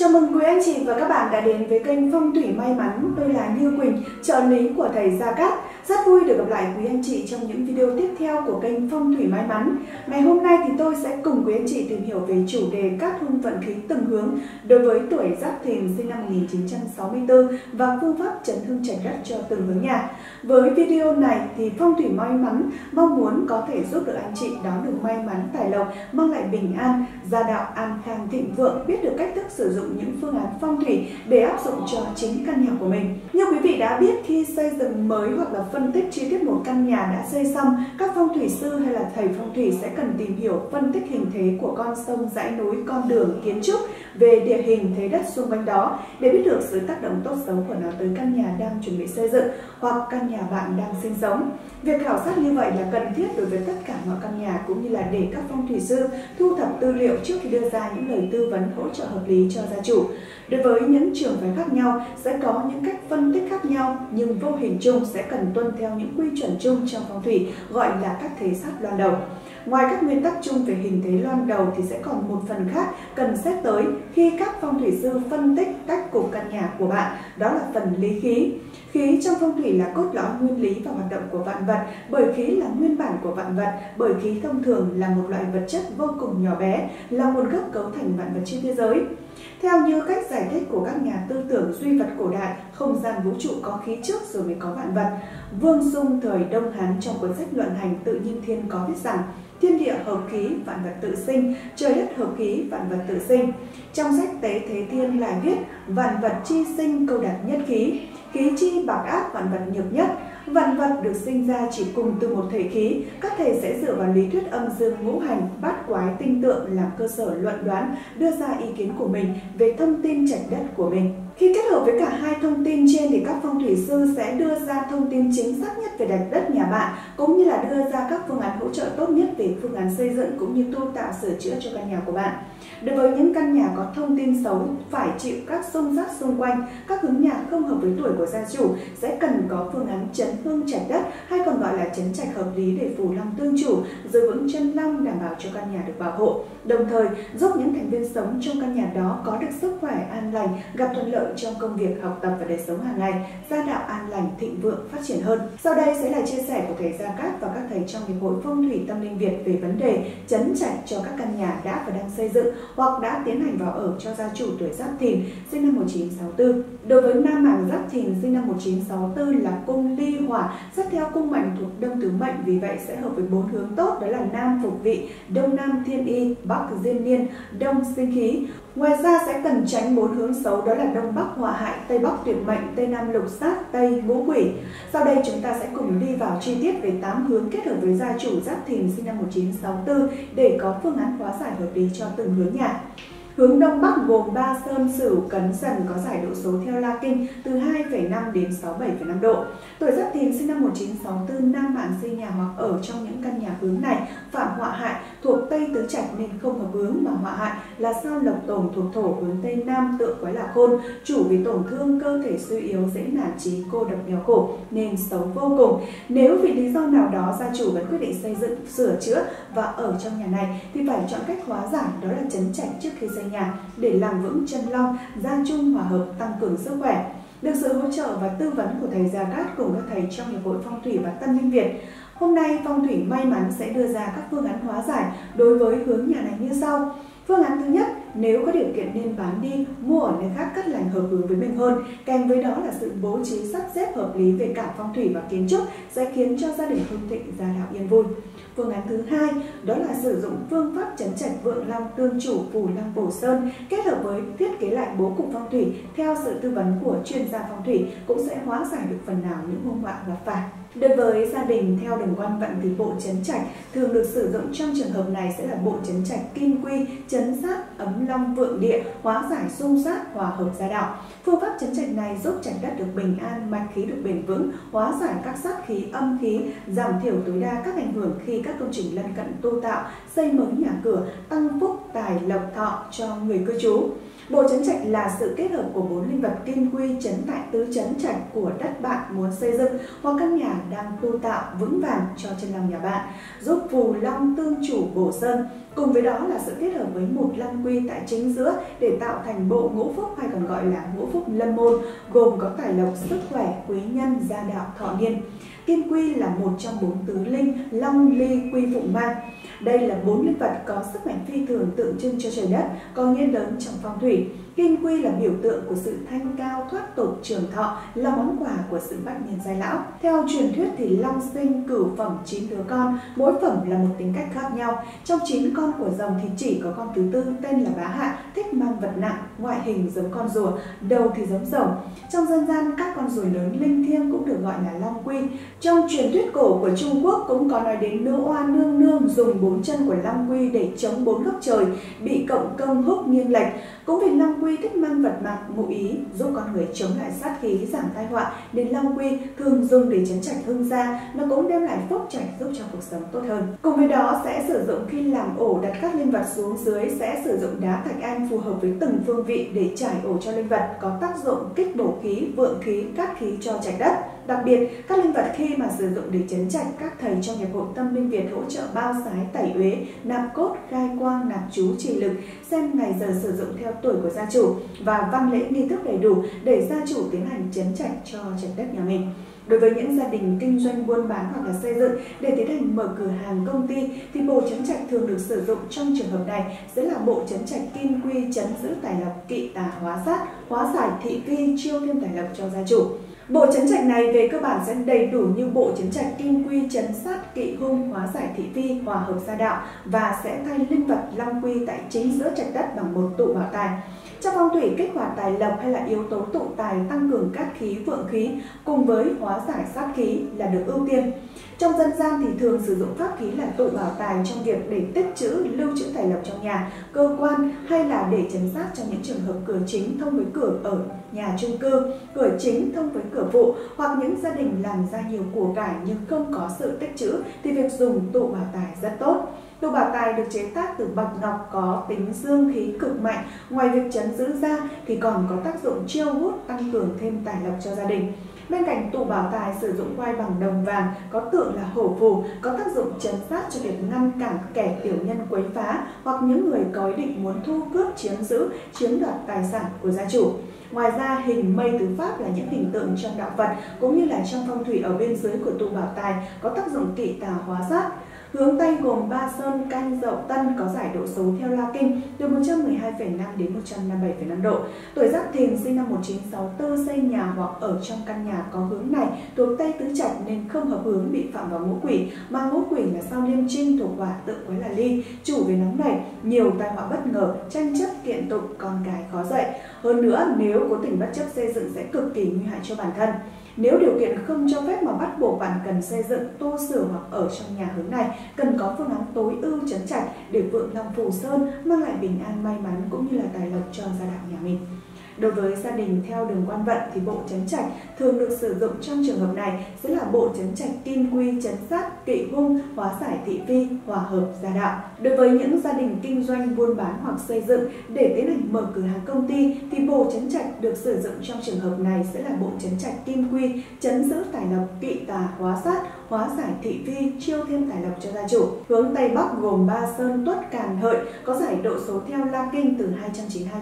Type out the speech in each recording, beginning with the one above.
Chào mừng quý anh chị và các bạn đã đến với kênh Phong thủy may mắn. Tôi là Như Quỳnh, trợ lý của thầy Gia Cát. Rất vui được gặp lại quý anh chị trong những video tiếp theo của kênh Phong thủy may mắn. Ngày hôm nay thì tôi sẽ cùng quý anh chị tìm hiểu về chủ đề các hung vận khí từng hướng đối với tuổi Giáp Thìn sinh năm 1964 và phương pháp chấn hương trạch đất cho từng hướng nhà. Với video này thì Phong thủy may mắn mong muốn có thể giúp được anh chị đón được may mắn tài lộc, mang lại bình an, gia đạo an khang thịnh vượng, biết được cách thức sử dụng những phương án phong thủy để áp dụng cho chính căn nhà của mình. Như quý vị đã biết khi xây dựng mới hoặc là phân phân tích chi tiết một căn nhà đã xây xong, các phong thủy sư hay là thầy phong thủy sẽ cần tìm hiểu phân tích hình thế của con sông, dãy núi, con đường, kiến trúc về địa hình thế đất xung quanh đó, để biết được sự tác động tốt xấu của nó tới căn nhà đang chuẩn bị xây dựng hoặc căn nhà bạn đang sinh sống. Việc khảo sát như vậy là cần thiết đối với tất cả mọi căn nhà cũng như là để các phong thủy sư thu thập tư liệu trước khi đưa ra những lời tư vấn hỗ trợ hợp lý cho gia chủ. Đối với những trường phái khác nhau, sẽ có những cách phân tích khác nhau, nhưng vô hình chung sẽ cần tuân theo những quy chuẩn chung trong phong thủy, gọi là các thế sát loan đầu. Ngoài các nguyên tắc chung về hình thế loan đầu thì sẽ còn một phần khác cần xét tới khi các phong thủy sư phân tích cách cục căn nhà của bạn, đó là phần lý khí. Khí trong phong thủy là cốt lõi nguyên lý và hoạt động của vạn vật, bởi khí là nguyên bản của vạn vật, bởi khí thông thường là một loại vật chất vô cùng nhỏ bé, là nguồn gốc cấu thành vạn vật trên thế giới. Theo như cách giải thích của các nhà tư tưởng duy vật cổ đại, không gian vũ trụ có khí trước rồi mới có vạn vật. Vương Dung thời Đông Hán trong cuốn sách luận hành tự nhiên thiên có viết rằng thiên địa hợp khí, vạn vật tự sinh, trời đất hợp khí, vạn vật tự sinh. Trong sách Tế Thế Thiên lại viết vạn vật chi sinh câu đạt nhất khí, khí chi bạc ác vạn vật nhược nhất, Vạn vật được sinh ra chỉ cùng từ một thể khí, các thầy sẽ dựa vào lý thuyết âm dương ngũ hành, bát quái tinh tượng làm cơ sở luận đoán, đưa ra ý kiến của mình về thông tin trạch đất của mình. Khi kết hợp với cả hai thông tin trên thì các phong thủy sư sẽ đưa ra thông tin chính xác nhất về đạch đất nhà bạn cũng như là đưa ra các phương án hỗ trợ tốt nhất về phương án xây dựng cũng như tu tạo sửa chữa cho căn nhà của bạn. Đối với những căn nhà có thông tin xấu phải chịu các xung giác xung quanh, các hướng nhà không hợp với tuổi của gia chủ sẽ cần có phương án chấn hương trạch đất hay còn gọi là chấn trạch hợp lý để phù long tương chủ, giữ vững chân long đảm bảo cho căn nhà được bảo hộ. Đồng thời giúp những thành viên sống trong căn nhà đó có được sức khỏe an lành, gặp thuận lợi trong công việc, học tập và đời sống hàng ngày, gia đạo an lành, thịnh vượng, phát triển hơn. Sau đây sẽ là chia sẻ của thầy Gia Cát và các thầy trong Hiệp hội Phong thủy Tâm linh Việt về vấn đề chấn chạch cho các căn nhà đã và đang xây dựng hoặc đã tiến hành vào ở cho gia chủ tuổi Giáp Thìn sinh năm 1964. Đối với nam mạng Giáp Thìn sinh năm 1964 là cung ly hỏa, xét theo cung mệnh thuộc đông tứ mệnh vì vậy sẽ hợp với bốn hướng tốt đó là nam phục vị, đông nam thiên y, bắc diên niên, đông sinh khí. Ngoài ra sẽ cần tránh bốn hướng xấu đó là đông bắc hỏa hại, tây bắc tuyệt mệnh, tây nam lục sát, tây ngũ quỷ. Sau đây chúng ta sẽ cùng đi vào chi tiết về 8 hướng kết hợp với gia chủ Giáp Thìn sinh năm 1964 để có phương án hóa giải hợp lý cho từng hướng nhà. Hướng Đông Bắc gồm Ba Sơn, Sửu, Cấn, Dần có giải độ số theo La Kinh từ 2,5 đến 67,5 độ. Tuổi Giáp Thìn sinh năm 1964 nam bạn xây nhà hoặc ở trong những căn nhà hướng này phạm họa hại thuộc Tây Tứ Trạch nên không hợp hướng mà họa hại là sao lộc tổn thuộc thổ hướng Tây Nam tượng quái là khôn, chủ vì tổn thương cơ thể suy yếu dễ nản trí cô độc nghèo khổ nên xấu vô cùng. Nếu vì lý do nào đó gia chủ vẫn quyết định xây dựng, sửa chữa và ở trong nhà này thì phải chọn cách hóa giải đó là chấn trạch trước khi xây nhà để làm vững chân long, gia chung hòa hợp tăng cường sức khỏe. Được sự hỗ trợ và tư vấn của thầy Gia Cát cùng các thầy trong Hiệp hội Phong thủy và tâm linh Việt, hôm nay Phong thủy may mắn sẽ đưa ra các phương án hóa giải đối với hướng nhà này như sau. Phương án thứ nhất, nếu có điều kiện nên bán đi, mua ở nơi khác cất lành hợp hướng với mình hơn. Kèm với đó là sự bố trí sắp xếp hợp lý về cả phong thủy và kiến trúc sẽ khiến cho gia đình hưng thịnh, gia đạo yên vui. Phương án thứ hai đó là sử dụng phương pháp chấn trạch vượng long tương chủ phù long bổ sơn kết hợp với thiết kế lại bố cục phong thủy theo sự tư vấn của chuyên gia phong thủy cũng sẽ hóa giải được phần nào những hung họa gặp phải. Đối với gia đình theo đường quan vận thì bộ chấn trạch thường được sử dụng trong trường hợp này sẽ là bộ chấn trạch kim quy, chấn sát, ấm long vượng địa, hóa giải xung sát, hòa hợp gia đạo. Phương pháp chấn trạch này giúp trạch đất được bình an, mạch khí được bền vững, hóa giải các sát khí, âm khí, giảm thiểu tối đa các ảnh hưởng khi các công trình lân cận tu tạo, xây mới nhà cửa, tăng phúc, tài, lộc, thọ cho người cư trú. Bộ chấn trạch là sự kết hợp của bốn linh vật kim quy chấn tại tứ chấn trạch của đất bạn muốn xây dựng hoặc căn nhà đang tu tạo vững vàng cho chân lòng nhà bạn, giúp phù long tương chủ bổ sơn. Cùng với đó là sự kết hợp với một lăng quy tại chính giữa để tạo thành bộ ngũ phúc hay còn gọi là ngũ phúc lâm môn, gồm có tài lộc, sức khỏe, quý nhân, gia đạo, thọ niên. Kim quy là một trong bốn tứ linh, long, ly, quy, phụng mang. Đây là bốn linh vật có sức mạnh phi thường tượng trưng cho trời đất, có nghĩa lớn trong phong thủy. Kim quy là biểu tượng của sự thanh cao, thoát tục, trường thọ, là món quà của sự bách niên giai lão. Theo truyền thuyết thì long sinh cửu phẩm chín đứa con, mỗi phẩm là một tính cách khác nhau. Trong chín con của rồng thì chỉ có con thứ tư tên là bá hạ, thích mang vật nặng, ngoại hình giống con rùa, đầu thì giống rồng. Trong dân gian, các con rùa lớn linh thiêng cũng được gọi là long quy. Trong truyền thuyết cổ của Trung Quốc cũng có nói đến nữ oa nương nương dùng bốn chân của long quy để chống bốn góc trời, bị cộng công húc nghiêng lệch. Cũng vì long quy thích mang vật mạng ngụ ý giúp con người chống lại sát khí giảm tai họa nên long quy thường dùng để chấn trạch hương gia nó cũng đem lại phúc trạch giúp cho cuộc sống tốt hơn cùng với đó sẽ sử dụng khi làm ổ đặt các linh vật xuống dưới sẽ sử dụng đá thạch anh phù hợp với từng phương vị để trải ổ cho linh vật có tác dụng kích bổ khí vượng khí cát khí cho trạch đất Đặc biệt, các linh vật khi mà sử dụng để chấn trạch các thầy trong hiệp hội tâm linh Việt hỗ trợ bao sái, tẩy uế, nạp cốt, gai quang, nạp chú, trì lực, xem ngày giờ sử dụng theo tuổi của gia chủ và văn lễ nghi thức đầy đủ để gia chủ tiến hành chấn trạch cho trạch đất nhà mình. Đối với những gia đình kinh doanh buôn bán hoặc là xây dựng để tiến hành mở cửa hàng công ty thì bộ chấn trạch thường được sử dụng trong trường hợp này sẽ là bộ chấn trạch kim quy chấn giữ tài lộc kỵ tà hóa sát, hóa giải thị vi chiêu thêm tài lộc cho gia chủ. Bộ chấn trạch này về cơ bản sẽ đầy đủ như bộ chấn trạch kim quy chấn sát kỵ hung, hóa giải thị phi, hòa hợp gia đạo và sẽ thay linh vật long quy tại chính giữa trạch đất bằng một tụ bảo tài. Trong phong thủy kích hoạt tài lộc hay là yếu tố tụ tài tăng cường cát khí vượng khí cùng với hóa giải sát khí là được ưu tiên. Trong dân gian thì thường sử dụng pháp khí là tụ bảo tài trong việc để tích trữ, lưu trữ tài lộc trong nhà, cơ quan hay là để chấn sát trong những trường hợp cửa chính thông với cửa ở nhà chung cư, cửa chính thông với cửa phụ hoặc những gia đình làm ra nhiều của cải nhưng không có sự tích trữ thì việc dùng tụ bảo tài rất tốt. Tụ bảo tài được chế tác từ bạc ngọc có tính dương khí cực mạnh. Ngoài việc chấn giữ da thì còn có tác dụng chiêu hút tăng cường thêm tài lộc cho gia đình. Bên cạnh tụ bảo tài sử dụng quai bằng đồng vàng có tượng là hổ phù có tác dụng chấn sát cho việc ngăn cản kẻ tiểu nhân quấy phá hoặc những người có ý định muốn thu cướp chiếm giữ, chiếm đoạt tài sản của gia chủ. Ngoài ra, hình mây tứ pháp là những hình tượng trong đạo Phật cũng như là trong phong thủy ở bên dưới của tu bảo tài có tác dụng kỵ tà hóa sát. Hướng Tây gồm Ba Sơn, Canh, Dậu, Tân có giải độ số theo La Kinh từ 112,5 đến 157,5 độ. Tuổi Giáp Thìn sinh năm 1964 xây nhà hoặc ở trong căn nhà có hướng này thuộc Tây Tứ Trạch nên không hợp hướng bị phạm vào ngũ quỷ, mà ngũ quỷ là sao liêm trinh thuộc hỏa tự quái là ly, chủ về nóng này, nhiều tai họa bất ngờ, tranh chấp kiện tụng, con cái khó dạy. Hơn nữa, nếu cố tình bất chấp xây dựng sẽ cực kỳ nguy hại cho bản thân. Nếu điều kiện không cho phép mà bắt buộc bạn cần xây dựng, tu sửa hoặc ở trong nhà hướng này, cần có phương án tối ưu chấn chặt để vượng lòng phù sơn mang lại bình an may mắn cũng như là tài lộc cho gia đạo nhà mình. Đối với gia đình theo đường quan vận thì bộ chấn trạch thường được sử dụng trong trường hợp này sẽ là bộ chấn trạch kim quy chấn sát, kỵ hung, hóa giải thị phi, hòa hợp gia đạo. Đối với những gia đình kinh doanh buôn bán hoặc xây dựng để tiến hành mở cửa hàng công ty thì bộ chấn trạch được sử dụng trong trường hợp này sẽ là bộ chấn trạch kim quy chấn giữ tài lộc, kỵ tà, hóa sát, hóa giải thị phi, chiêu thêm tài lộc cho gia chủ. Hướng Tây Bắc gồm Ba Sơn, Tuất, Càn, Hợi có giải độ số theo La Kinh từ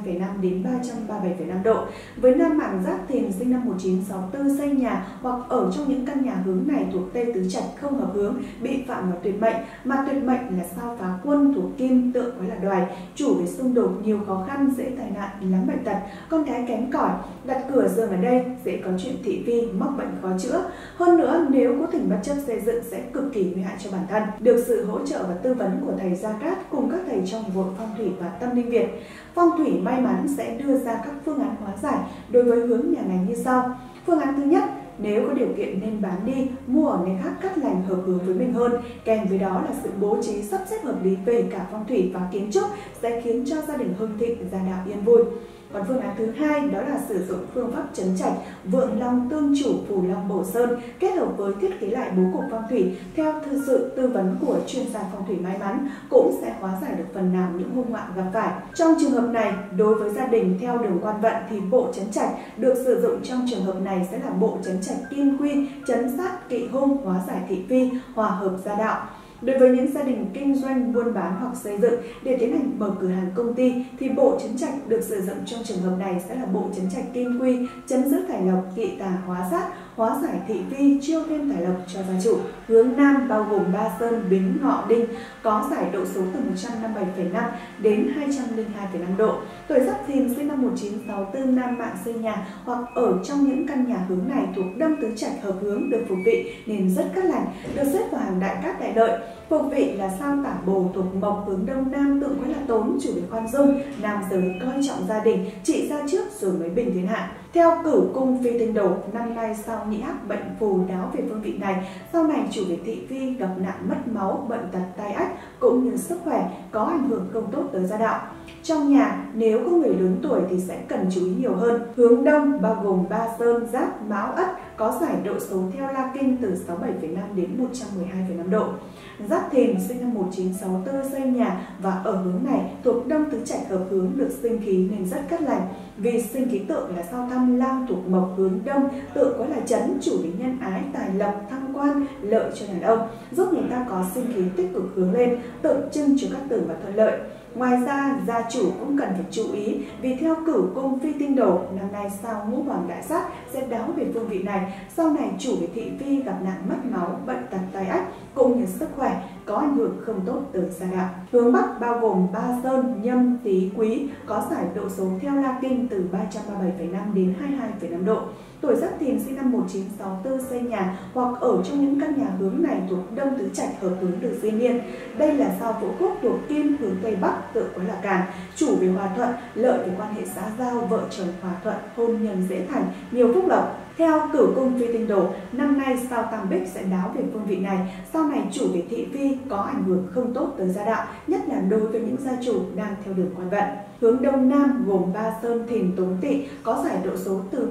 292,5 đến 337,5 độ. Với nam mạng Giáp Thìn sinh năm 1964 xây nhà hoặc ở trong những căn nhà hướng này thuộc Tây Tứ Trạch không hợp hướng, bị phạm vào tuyệt mệnh, mà tuyệt mệnh là sao phá quân thuộc Kim tượng với là đoài, chủ về xung đột nhiều khó khăn, dễ tai nạn, lắm bệnh tật, con cái kém cỏi, đặt cửa giường ở đây dễ có chuyện thị phi, mắc bệnh khó chữa. Hơn nữa, nếu có tình bất chấp xây dựng sẽ cực kỳ nguy hại cho bản thân. Được sự hỗ trợ và tư vấn của thầy Gia Cát cùng các thầy trong hội phong thủy và tâm linh Việt, phong thủy may mắn sẽ đưa ra các phương án hóa giải đối với hướng nhà này như sau. Phương án thứ nhất, nếu có điều kiện nên bán đi, mua ở nơi khác cắt lành hợp hướng với mình hơn. Kèm với đó là sự bố trí sắp xếp hợp lý về cả phong thủy và kiến trúc sẽ khiến cho gia đình hưng thịnh, gia đạo yên vui. Còn phương án thứ hai đó là sử dụng phương pháp chấn trạch vượng long tương chủ phù long bổ sơn kết hợp với thiết kế lại bố cục phong thủy theo thư sự tư vấn của chuyên gia phong thủy may mắn cũng sẽ hóa giải được phần nào những hung họa gặp phải. Trong trường hợp này, đối với gia đình theo đường quan vận thì bộ chấn trạch được sử dụng trong trường hợp này sẽ là bộ chấn trạch kim quy, chấn sát kỵ hung, hóa giải thị phi, hòa hợp gia đạo. Đối với những gia đình kinh doanh, buôn bán hoặc xây dựng để tiến hành mở cửa hàng công ty thì bộ chấn trạch được sử dụng trong trường hợp này sẽ là bộ chấn trạch kim quy, chấn dứt thải lọc kỵ tà hóa sát, hóa giải thị vi, chiêu thêm tài lộc cho gia chủ. Hướng Nam bao gồm Ba Sơn, Bính, Ngọ, Đinh có giải độ số từ 157,5 đến 202,5 độ. Tuổi Giáp Thìn sinh năm 1964 nam mạng xây nhà hoặc ở trong những căn nhà hướng này thuộc Đông Tứ Trạch hợp hướng được phục vị nên rất cát lành, được xếp vào hàng đại cát đại lợi. Phục vị là sao tả bồ thuộc mộc hướng đông nam tượng quái là tốn chủ về khoan dung, nam giới coi trọng gia đình, trị ra trước rồi mới bình thiên hạ. Theo cửu cung phi tinh đồ, năm nay sau nhị hắc bệnh phù đáo về phương vị này, sau này chủ về thị phi gặp nạn mất máu, bệnh tật tai ách cũng như sức khỏe có ảnh hưởng không tốt tới gia đạo. Trong nhà, nếu có người lớn tuổi thì sẽ cần chú ý nhiều hơn. Hướng đông bao gồm Ba Sơn, Giáp, Mão, Ất có giải độ số theo La Kinh từ 67,5 đến 112,5 độ. Giáp Thìn sinh năm 1964 xây nhà và ở hướng này thuộc Đông Tứ Trạch hợp hướng được sinh khí nên rất cát lành. Vì sinh khí tượng là sao thăm lang thuộc mộc hướng đông, tượng có là chấn chủ đến nhân ái, tài lộc, thăng quan, lợi cho đàn ông, giúp người ta có sinh khí tích cực hướng lên, tượng trưng cho các tử và thuận lợi. Ngoài ra, gia chủ cũng cần phải chú ý vì theo cửu cung phi tinh đồ, năm nay sao ngũ hoàng đại sát sẽ đáo về phương vị này. Sau này chủ về thị phi gặp nạn mất máu, bệnh tật tai ách cũng như sức khỏe có ảnh hưởng không tốt tới gia đạo. Hướng Bắc bao gồm Ba Sơn, Nhâm, Tý, Quý có giải độ số theo La Kinh từ 337,5 đến 22,5 độ. Tuổi Giáp Thìn sinh năm 1964 xây nhà hoặc ở trong những căn nhà hướng này thuộc Đông Tứ Trạch hợp hướng được diên niên. Đây là sao vũ quốc thuộc Kim hướng Tây Bắc tự quái là càn, chủ về hòa thuận, lợi về quan hệ xã giao, vợ chồng hòa thuận, hôn nhân dễ thành, nhiều phúc lộc. Theo cửu cung phi tinh đồ, năm nay sao tam bích sẽ đáo về phương vị này, sau này chủ về thị phi có ảnh hưởng không tốt tới gia đạo, nhất là đối với những gia chủ đang theo đường quan vận. Hướng đông nam gồm Ba Sơn, Thìn, Tốn Tỵ có giải độ số từ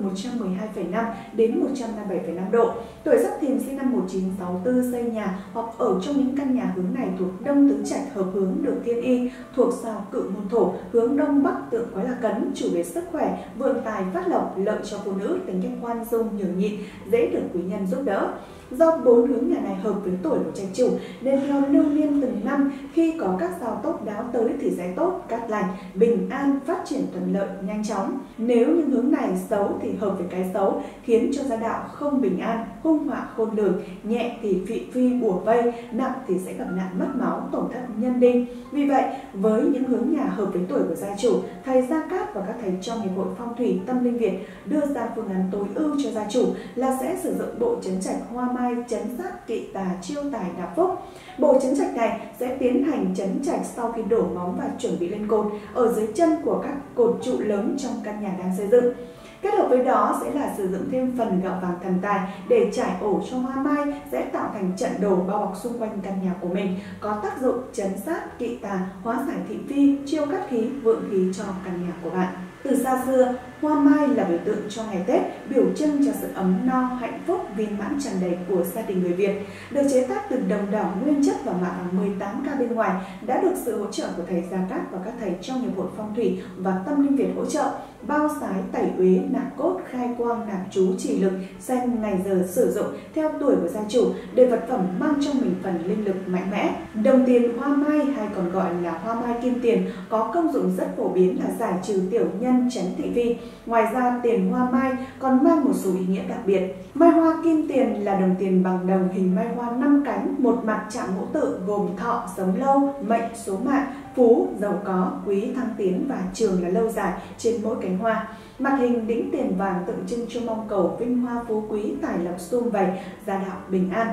112,5 đến 157,5 độ. Tuổi Giáp Thìn sinh năm 1964 xây nhà hoặc ở trong những căn nhà hướng này thuộc Đông Tứ Trạch hợp hướng được thiên y, thuộc sao cự môn thổ, hướng đông bắc tượng quái là cấn, chủ về sức khỏe, vượng tài phát lộc, lợi cho phụ nữ, tính cách khoan dung nhường nhịn, dễ được quý nhân giúp đỡ. Do bốn hướng nhà này hợp với tuổi của trạch chủ nên theo lưu niên từng năm khi có các sao tốt đáo tới thì sẽ tốt, cát lành, bình an, phát triển thuận lợi, nhanh chóng. Nếu những hướng này xấu thì hợp với cái xấu khiến cho gia đạo không bình an, hung họa khôn lường, nhẹ thì phị phi bùa vây, nặng thì sẽ gặp nạn mất máu, tổn thất nhân đinh. Vì vậy, với những hướng nhà hợp với tuổi của gia chủ, thầy Gia Cát và các thầy trong Hiệp hội Phong thủy Tâm linh Việt đưa ra phương án tối ưu cho gia chủ là sẽ sử dụng bộ chấn trạch hoa mai chấn sát kỵ tà chiêu tài đạp phúc. Bộ chấn trạch này sẽ tiến hành chấn trạch sau khi đổ móng và chuẩn bị lên cột ở dưới chân của các cột trụ lớn trong căn nhà đang xây dựng. Kết hợp với đó sẽ là sử dụng thêm phần gạo vàng thần tài để trải ổ cho hoa mai sẽ tạo thành trận đồ bao bọc xung quanh căn nhà của mình, có tác dụng chấn sát, kỵ tà, hóa giải thị phi, chiêu cắt khí, vượng khí cho căn nhà của bạn. Từ xa xưa, hoa mai là biểu tượng cho ngày Tết, biểu trưng cho sự ấm no, hạnh phúc, viên mãn tràn đầy của gia đình người Việt. Được chế tác từ đồng đỏ nguyên chất và mạ 18 k bên ngoài, đã được sự hỗ trợ của thầy Gia Cát và các thầy trong nghiệp hội Phong thủy và Tâm linh Việt hỗ trợ, bao sái, tẩy uế, nạp cốt, khai quang, nạp chú, chỉ lực, xem ngày giờ sử dụng theo tuổi của gia chủ để vật phẩm mang trong mình phần linh lực mạnh mẽ. Đồng tiền hoa mai hay còn gọi là hoa mai kim tiền có công dụng rất phổ biến là giải trừ tiểu nhân chấn thị vi. Ngoài ra tiền hoa mai còn mang một số ý nghĩa đặc biệt. Mai hoa kim tiền là đồng tiền bằng đồng hình mai hoa năm cánh, một mặt chạm ngũ tự gồm thọ, sống lâu, mệnh, số mạng, phú, giàu có, quý, thăng tiến và trường là lâu dài trên mỗi cánh hoa. Mặt hình đĩnh tiền vàng tượng trưng cho mong cầu vinh hoa phú quý, tài lộc sum vầy, gia đạo bình an.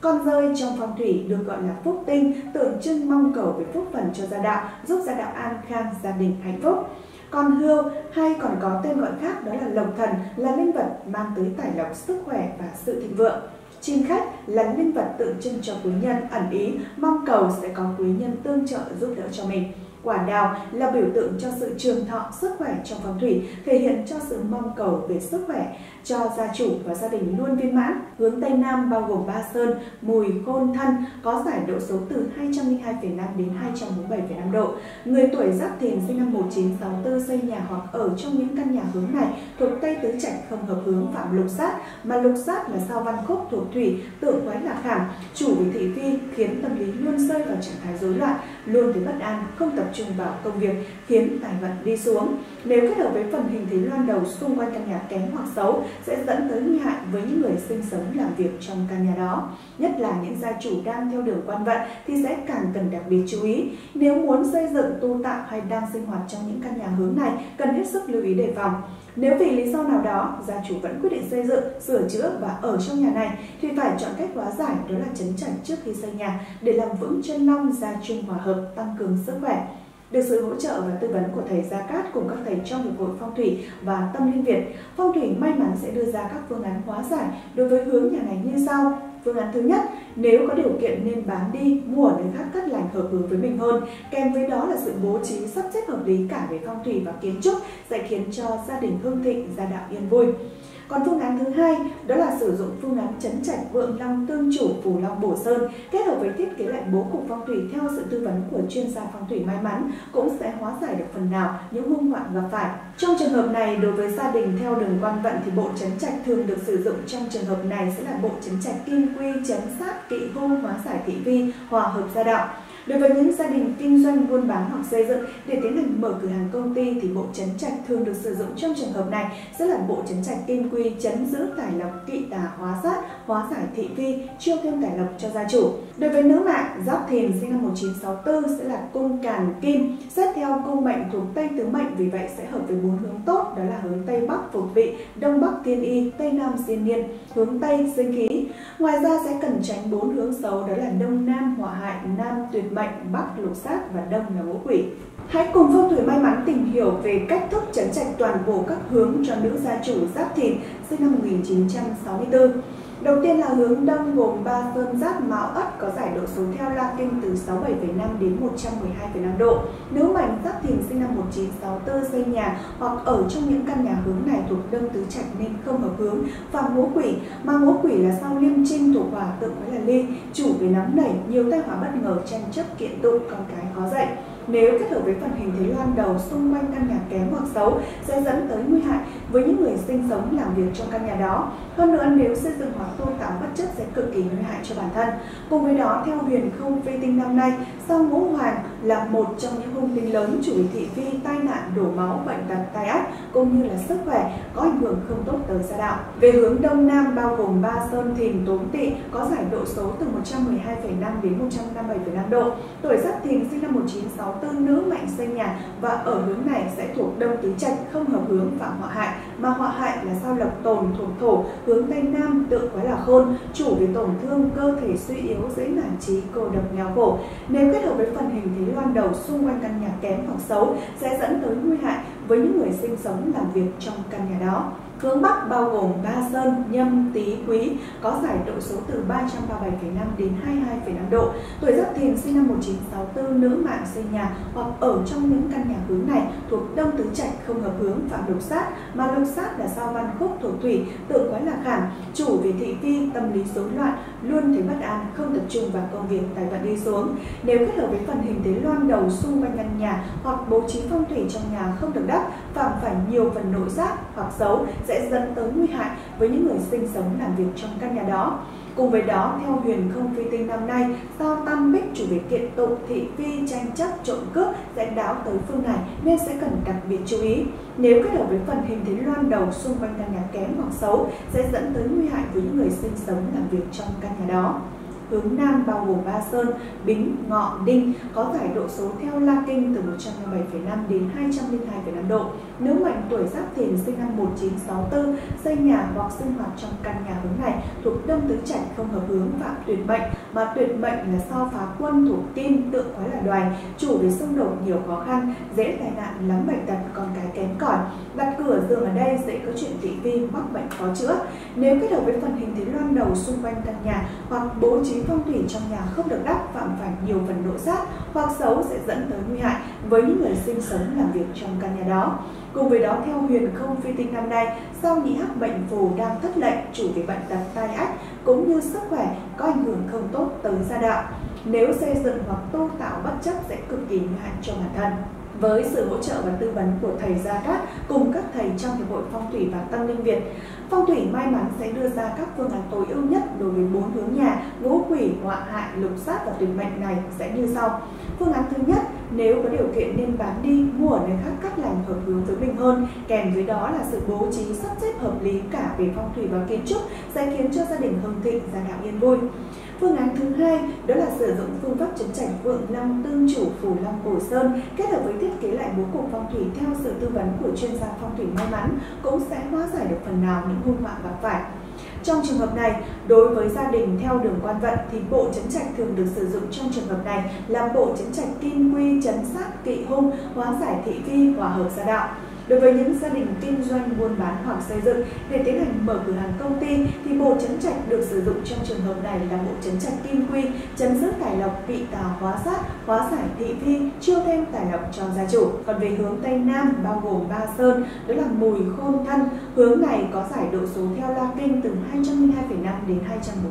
Con rơi trong phong thủy được gọi là phúc tinh, tượng trưng mong cầu về phúc phần cho gia đạo, giúp gia đạo an khang, gia đình hạnh phúc. Con hươu hay còn có tên gọi khác đó là lộc thần là linh vật mang tới tài lộc, sức khỏe và sự thịnh vượng. Chim khách là linh vật tượng trưng cho quý nhân ẩn ý, mong cầu sẽ có quý nhân tương trợ giúp đỡ cho mình quả đào là biểu tượng cho sự trường thọ, sức khỏe trong phong thủy, thể hiện cho sự mong cầu về sức khỏe cho gia chủ và gia đình luôn viên mãn. Hướng Tây Nam bao gồm Ba Sơn, Mùi, Khôn, Thân có giải độ số từ 202,5 đến 247,5 độ. Người tuổi Giáp Thìn sinh năm 1964 xây nhà hoặc ở trong những căn nhà hướng này thuộc Tây Tứ Trạch không hợp hướng phạm lục sát, mà lục sát là sao văn khúc thuộc thủy, tượng quái là khảm, chủ về thị phi khiến tâm lý luôn rơi vào trạng thái rối loạn, luôn thấy bất an, không tập trung vào công việc, khiến tài vận đi xuống. Nếu kết hợp với phần hình thế loan đầu xung quanh căn nhà kém hoặc xấu sẽ dẫn tới nguy hại với những người sinh sống làm việc trong căn nhà đó. Nhất là những gia chủ đang theo đường quan vận thì sẽ càng cần đặc biệt chú ý. Nếu muốn xây dựng, tu tạo hay đang sinh hoạt trong những căn nhà hướng này, cần hết sức lưu ý đề phòng. Nếu vì lý do nào đó, gia chủ vẫn quyết định xây dựng, sửa chữa và ở trong nhà này thì phải chọn cách hóa giải đó là chấn chỉnh trước khi xây nhà để làm vững chân long gia chung hòa hợp, tăng cường sức khỏe. Được sự hỗ trợ và tư vấn của thầy Gia Cát cùng các thầy trong Hiệp hội Phong thủy và Tâm Linh Việt, Phong thủy may mắn sẽ đưa ra các phương án hóa giải đối với hướng nhà này như sau. Phương án thứ nhất, nếu có điều kiện nên bán đi, mua ở nơi khác cất lành hợp hướng với mình hơn. Kèm với đó là sự bố trí sắp xếp hợp lý cả về phong thủy và kiến trúc sẽ khiến cho gia đình hương thịnh, gia đạo yên vui. Còn phương án thứ hai, đó là sử dụng phương án chấn trạch vượng long tương chủ phù long bổ sơn, kết hợp với thiết kế lại bố cục phong thủy theo sự tư vấn của chuyên gia phong thủy may mắn, cũng sẽ hóa giải được phần nào những hung hoạn gặp phải. Trong trường hợp này, đối với gia đình theo đường quan vận thì bộ chấn trạch thường được sử dụng trong trường hợp này sẽ là bộ chấn trạch kim quy, chấn sát, kỵ hung, hóa giải thị vi, hòa hợp gia đạo. Đối với những gia đình kinh doanh buôn bán hoặc xây dựng, để tiến hành mở cửa hàng công ty thì bộ chấn trạch thường được sử dụng trong trường hợp này, sẽ là bộ chấn trạch kim quy chấn giữ tài lộc kỵ tà hóa sát hóa giải thị phi chiêu thêm tài lộc cho gia chủ. Đối với nữ mạng, giáp thìn sinh năm 1964 sẽ là cung càn kim, xét theo cung mệnh thuộc tây tứ mệnh, vì vậy sẽ hợp với bốn hướng tốt, đó là hướng tây bắc phục vị, đông bắc thiên y, tây nam diên niên hướng tây sinh khí ngoài ra sẽ cần tránh bốn hướng xấu đó là đông nam hỏa hại nam tuyệt mệnh, Bắc lục sát và Đông là ngũ quỷ. Hãy cùng phong thủy may mắn tìm hiểu về cách thức chấn trạch toàn bộ các hướng cho nữ gia chủ Giáp Thìn sinh năm 1964. Đầu tiên là hướng đông gồm 3 sơn giáp mão ất có giải độ số theo la kinh từ 67,5 đến 112,5 độ. Nữ mệnh giáp thìn sinh năm 1964 xây nhà hoặc ở trong những căn nhà hướng này thuộc đông tứ trạch nên không hợp hướng và ngũ quỷ mà ngũ quỷ là sao liêm trinh thuộc hỏa tượng với là ly chủ về nóng nảy nhiều tai họa bất ngờ tranh chấp kiện tụng con cái khó dạy nếu kết hợp với phần hình thế loan đầu xung quanh căn nhà kém hoặc xấu sẽ dẫn tới nguy hại với những người sinh sống làm việc trong căn nhà đó. Hơn nữa nếu xây dựng hoặc tu tạo bất chất sẽ cực kỳ nguy hại cho bản thân. Cùng với đó theo huyền không vi tinh năm nay, sao ngũ hoàng là một trong những hung linh lớn chủ thị phi tai nạn đổ máu bệnh tật tai ách cũng như là sức khỏe có ảnh hưởng không tốt tới gia đạo. Về hướng đông nam bao gồm ba sơn thìn tốn tỵ có giải độ số từ 112,5 đến 157,5 độ. Tuổi giáp thìn sinh năm 1964 nữ mạnh xây nhà và ở hướng này sẽ thuộc đông tứ trạch không hợp hướng phạm họa hại mà họa hại là sao lộc tồn thuộc thổ, hướng tây nam tự quái là khôn, chủ về tổn thương cơ thể suy yếu, dễ nản trí, cô độc nghèo khổ. Nếu kết hợp với phần hình thế loan đầu xung quanh căn nhà kém hoặc xấu, sẽ dẫn tới nguy hại với những người sinh sống làm việc trong căn nhà đó. Hướng Bắc bao gồm Ba Sơn, Nhâm, Tý, Quý có giải độ số từ 337,5 đến 22,5 độ. Tuổi Giáp Thìn sinh năm 1964 nữ mạng xây nhà hoặc ở trong những căn nhà hướng này thuộc Đông Tứ Trạch không hợp hướng phạm lục sát mà lục sát là sao văn khúc thuộc thủy, tự quái là khảm, chủ về thị phi, tâm lý rối loạn, luôn thấy bất an, không tập trung vào công việc, tài vận đi xuống. Nếu kết hợp với phần hình thế loan đầu xung quanh căn nhà hoặc bố trí phong thủy trong nhà không được đắp, phạm phải nhiều phần nội giáp hoặc xấu sẽ dẫn tới nguy hại với những người sinh sống làm việc trong căn nhà đó. Cùng với đó, theo huyền không phi tinh năm nay, do tam bích chủ về kiện tụng, thị phi, tranh chấp, trộm cướp sẽ đáo tới phương này nên sẽ cần đặc biệt chú ý. Nếu kết hợp với phần hình thế loan đầu xung quanh căn nhà kém hoặc xấu sẽ dẫn tới nguy hại với những người sinh sống làm việc trong căn nhà đó hướng Nam bao gồm Ba Sơn, Bính, Ngọ, Đinh có giải độ số theo La Kinh từ 157,5 đến 202,5 độ. Nếu mệnh tuổi Giáp Thìn sinh năm 1964 xây nhà hoặc sinh hoạt trong căn nhà hướng này thuộc đông tứ trạch không hợp hướng phạm tuyệt mệnh mà tuyệt mệnh là so phá quân thuộc kim tượng quái là đoài chủ về xung đột nhiều khó khăn dễ tai nạn lắm bệnh tật con cái kém cỏi đặt cửa giường ở đây dễ có chuyện thị phi mắc bệnh khó chữa nếu kết hợp với phần hình thế loan đầu xung quanh căn nhà hoặc bố trí phong thủy trong nhà không được đắp phạm phải nhiều phần độ sát hoặc xấu sẽ dẫn tới nguy hại với những người sinh sống làm việc trong căn nhà đó Cùng với đó theo huyền không phi tinh năm nay, sau nhị hắc bệnh phù đang thất lệnh chủ về bệnh tật tai ách cũng như sức khỏe có ảnh hưởng không tốt tới gia đạo. Nếu xây dựng hoặc tu tạo bất chấp sẽ cực kỳ nguy hại cho bản thân với sự hỗ trợ và tư vấn của thầy Gia Cát cùng các thầy trong Hiệp hội Phong thủy và Tâm linh Việt. Phong thủy may mắn sẽ đưa ra các phương án tối ưu nhất đối với bốn hướng nhà, ngũ quỷ, họa hại, lục sát và tuyệt mệnh này sẽ như sau. Phương án thứ nhất, nếu có điều kiện nên bán đi, mua ở nơi khác cắt lành hợp hướng với mình hơn, kèm với đó là sự bố trí sắp xếp hợp lý cả về phong thủy và kiến trúc sẽ khiến cho gia đình hưng thịnh, gia đạo yên vui. Phương án thứ hai đó là sử dụng phương pháp chấn chỉnh vượng long tương chủ phủ long cổ sơn kết hợp với thiết kế lại bố cục phong thủy theo sự tư vấn của chuyên gia phong thủy may mắn cũng sẽ hóa giải được phần nào những hung họa gặp phải. Trong trường hợp này, đối với gia đình theo đường quan vận thì bộ chấn trạch thường được sử dụng trong trường hợp này là bộ chấn trạch kim quy chấn sát kỵ hung hóa giải thị phi hòa hợp gia đạo. Đối với những gia đình kinh doanh buôn bán hoặc xây dựng để tiến hành mở cửa hàng công ty thì bộ chấn trạch được sử dụng trong trường hợp này là bộ chấn trạch kim quy, chấn dứt tài lộc, vị tà hóa sát, hóa giải thị phi, chiêu thêm tài lộc cho gia chủ. Còn về hướng Tây Nam bao gồm ba sơn, đó là mùi khôn thân. Hướng này có giải độ số theo la kinh từ 202,5 đến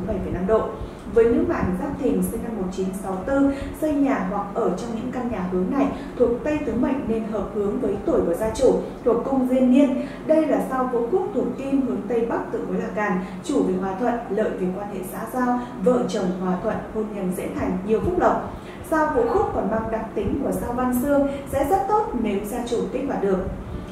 247,5 độ với nữ mạng Giáp Thìn sinh năm 1964 xây nhà hoặc ở trong những căn nhà hướng này thuộc Tây Tứ Mệnh nên hợp hướng với tuổi của gia chủ thuộc cung diên niên. Đây là sao vũ quốc thuộc Kim hướng Tây Bắc tự với là càn, chủ về hòa thuận, lợi về quan hệ xã giao, vợ chồng hòa thuận, hôn nhân dễ thành, nhiều phúc lộc. Sao vũ khúc còn mang đặc tính của sao văn xương sẽ rất tốt nếu gia chủ kích hoạt được.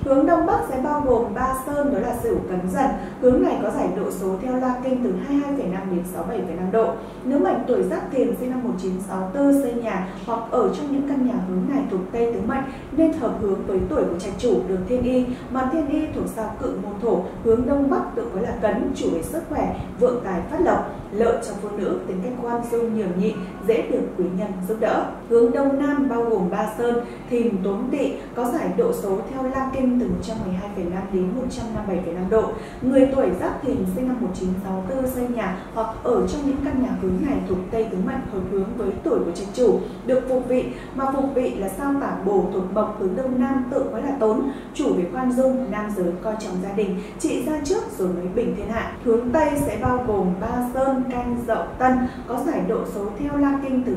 Hướng Đông Bắc sẽ bao gồm ba sơn đó là Sửu Cấn Dần. Hướng này có giải độ số theo La Kinh từ 22,5 đến 67,5 độ. nữ mệnh tuổi Giáp Thìn sinh năm 1964 xây nhà hoặc ở trong những căn nhà hướng này thuộc Tây Tứ Mệnh nên hợp hướng với tuổi của trạch chủ được Thiên Y, mà Thiên Y thuộc sao Cự Môn Thổ, hướng Đông Bắc tự với là Cấn, chủ về sức khỏe, vượng tài phát lộc, lợi cho phụ nữ, tính cách quan dung nhường nhị, dễ được quý nhân giúp đỡ. Hướng Đông Nam bao gồm ba sơn, Thìn, tốn Tỵ có giải độ số theo La Kinh từ 112,5 đến 157,5 độ. Người tuổi Giáp Thìn sinh năm 1964 xây nhà hoặc ở trong những căn nhà hướng này thuộc Tây Tứ Mệnh hợp hướng với tuổi của trạch chủ được phục vị mà phục vị là sao tả bổ thuộc mộc hướng Đông Nam tự với là tốn chủ về khoan dung nam giới coi trọng gia đình trị ra trước rồi mới bình thiên hạ hướng Tây sẽ bao gồm ba sơn canh dậu tân có giải độ số theo la kinh từ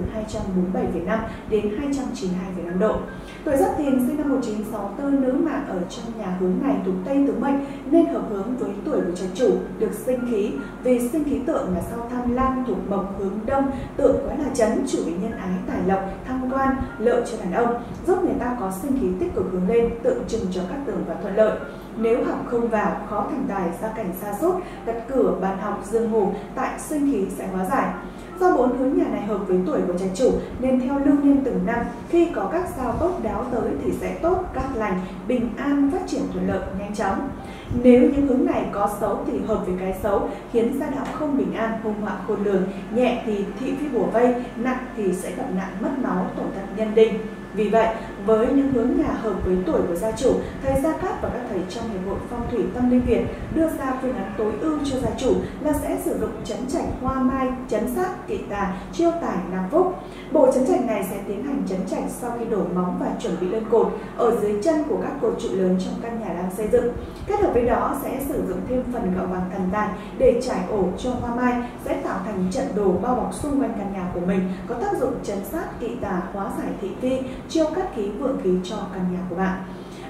247,5 đến 292,5 độ. Tuổi Giáp Thìn sinh năm 1964 nữ mạng ở trong nhà hướng này thuộc Tây Tứ Mệnh nên hợp hướng với tuổi của trạch chủ được sinh khí. Vì sinh khí tượng là sao tham lam thuộc mộc hướng đông tượng quái là chấn chủ về nhân ái tài lộc thăng quan lợi cho đàn ông. Giúp người ta có sinh khí tích cực hướng lên tượng trưng cho các tường và thuận lợi. Nếu học không vào khó thành tài gia cảnh xa sút đặt cửa bàn học dương ngủ tại sinh khí sẽ hóa giải. Do bốn hướng nhà này hợp với tuổi của trạch chủ nên theo lưu niên từng năm, khi có các sao tốt đáo tới thì sẽ tốt, cát lành, bình an, phát triển thuận lợi, nhanh chóng. Nếu những hướng này có xấu thì hợp với cái xấu, khiến gia đạo không bình an, hung họa khôn lường, nhẹ thì thị phi bùa vây, nặng thì sẽ gặp nạn mất máu, tổn thất nhân đình. Vì vậy, với những hướng nhà hợp với tuổi của gia chủ, thầy Gia Cát và các thầy trong Hiệp hội Phong thủy Tâm linh Việt đưa ra phương án tối ưu cho gia chủ là sẽ sử dụng chấn chảnh hoa mai, chấn sát, kỵ tà, chiêu tài, nam phúc. Bộ chấn chảnh này sẽ tiến hành chấn chảnh sau khi đổ móng và chuẩn bị lên cột ở dưới chân của các cột trụ lớn trong căn nhà đang xây dựng. Kết hợp với đó sẽ sử dụng thêm phần gạo vàng thần tài để trải ổ cho hoa mai sẽ tạo thành trận đồ bao bọc xung quanh căn nhà của mình có tác dụng chấn sát, kỵ tà, hóa giải thị phi, chiêu cắt khí vượng khí cho căn nhà của bạn.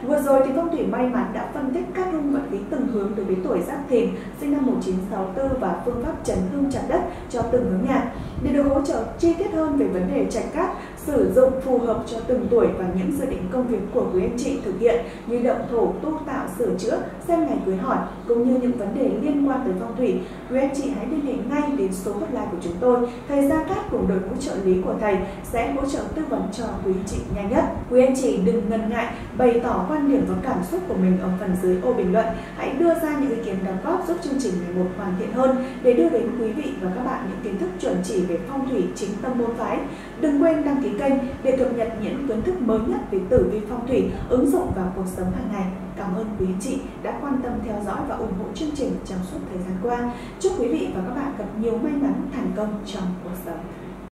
Vừa rồi thì phong thủy may mắn đã phân tích các hung vận khí từng hướng đối với tuổi Giáp Thìn sinh năm 1964 và phương pháp chấn hương chặt đất cho từng hướng nhà. Để được hỗ trợ chi tiết hơn về vấn đề trạch cát, sử dụng phù hợp cho từng tuổi và những dự định công việc của quý anh chị thực hiện như động thổ, tu tạo, sửa chữa, xem ngày cưới hỏi cũng như những vấn đề liên quan tới phong thủy. Quý anh chị hãy liên hệ ngay đến số hotline của chúng tôi. Thầy Gia Cát cùng đội ngũ trợ lý của thầy sẽ hỗ trợ tư vấn cho quý anh chị nhanh nhất. Quý anh chị đừng ngần ngại bày tỏ quan điểm và cảm xúc của mình ở phần dưới ô bình luận. Hãy đưa ra những ý kiến đóng góp giúp chương trình ngày một hoàn thiện hơn để đưa đến quý vị và các bạn những kiến thức chuẩn chỉ về phong thủy chính tâm môn phái. Đừng quên đăng ký kênh để cập nhật những kiến thức mới nhất về tử vi phong thủy, ứng dụng vào cuộc sống hàng ngày. Cảm ơn quý anh chị đã quan tâm theo dõi và ủng hộ chương trình trong suốt thời gian qua. Chúc quý vị và các bạn gặp nhiều may mắn thành công trong cuộc sống.